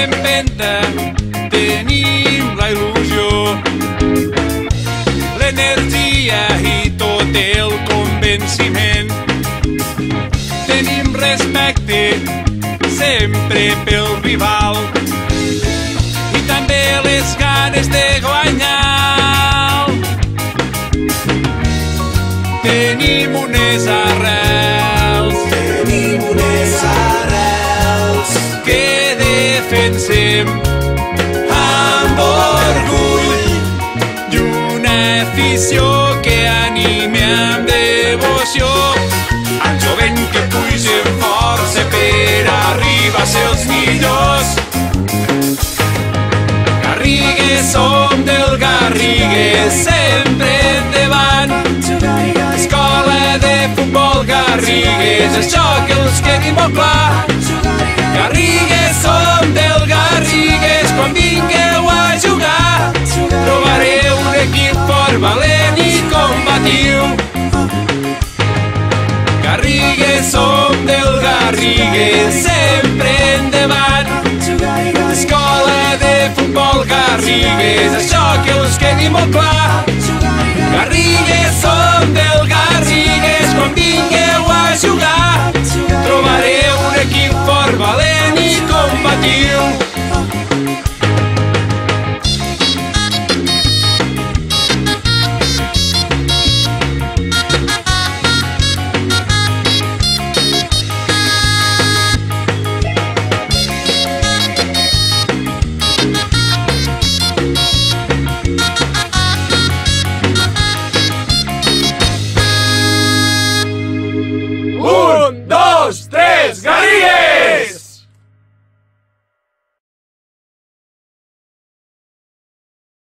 l'empenta, tenim la il·lusió, l'energia i tot el convenciment. Tenim respecte sempre pel rival i també les ganes de guanyar. Tenim unes arrels defensem amb orgull i una afició que anime amb devoció. El jovent que puja força per arribar a ser els millors. Garrigues som del Garrigues sempre endavant. Escola de futbol Garrigues això que els quedi combatiu Garrigues som del Garrigues sempre endavant Escola de futbol Garrigues això que us quedi molt clar